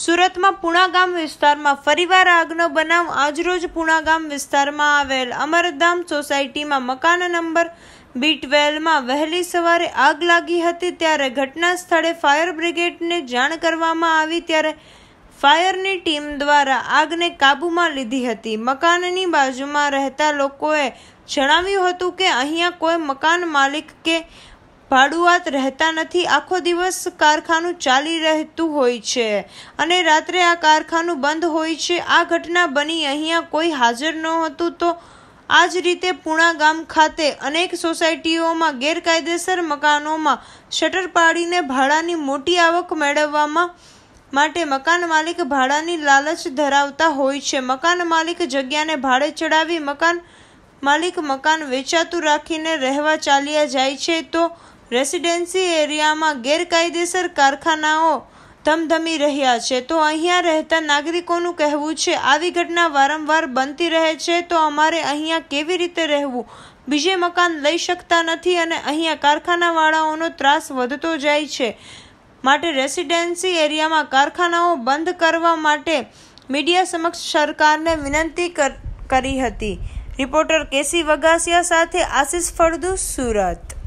સુરતમાં પુણાગામ વિસ્તારમાં ફરીવાર આગનો બનાવ આજરોજ પુણાગામ વિસ્તારમાં આવેલ અમરધામ સોસાયટીમાં મકાન નંબર બી ટ્વેલ્વમાં વહેલી સવારે આગ લાગી હતી ત્યારે ઘટના સ્થળે ફાયર બ્રિગેડને જાણ કરવામાં આવી ત્યારે ફાયરની ટીમ દ્વારા આગને કાબૂમાં લીધી હતી. મકાનની બાજુમાં રહેતા લોકોએ જણાવ્યું હતું કે અહીંયા કોઈ મકાન માલિક કે ભાડુઆત રહેતા નથી. આખો દિવસ કારખાનું ચાલી રહેતું હોય છે અને રાત્રે આ કારખાનું બંધ હોય છે. આ ઘટના બની અહીંયા કોઈ હાજર નહોતું તો આ જ રીતે પૂણા ગામ ખાતે અનેક સોસાયટીઓમાં ગેરકાયદેસર મકાનોમાં શટર પાડીને ભાડાની મોટી આવક મેળવવામાં માટે મકાન માલિક ભાડાની લાલચ ધરાવતા હોય છે. મકાન માલિક જગ્યાને ભાડે ચડાવી મકાન માલિક મકાન વેચાતું રાખીને રહેવા ચાલ્યા જાય છે તો રેસિડેન્સી એરિયામાં ગેરકાયદેસર કારખાનાઓ ધમધમી રહ્યા છે. તો અહીંયા રહેતા નાગરિકોનું કહેવું છે, આવી ઘટના વારંવાર બનતી રહે છે, તો અમારે અહીંયા કેવી રીતે રહેવું? બીજે મકાન લઈ શકતા નથી અને અહીંયા કારખાનાવાળાઓનો ત્રાસ વધતો જાય છે. માટે રેસિડેન્સી એરિયામાં કારખાનાઓ બંધ કરવા માટે મીડિયા સમક્ષ સરકારને વિનંતી કરી હતી. રિપોર્ટર કેસી વગાસિયા સાથે આશિષ ફળદુ, સુરત.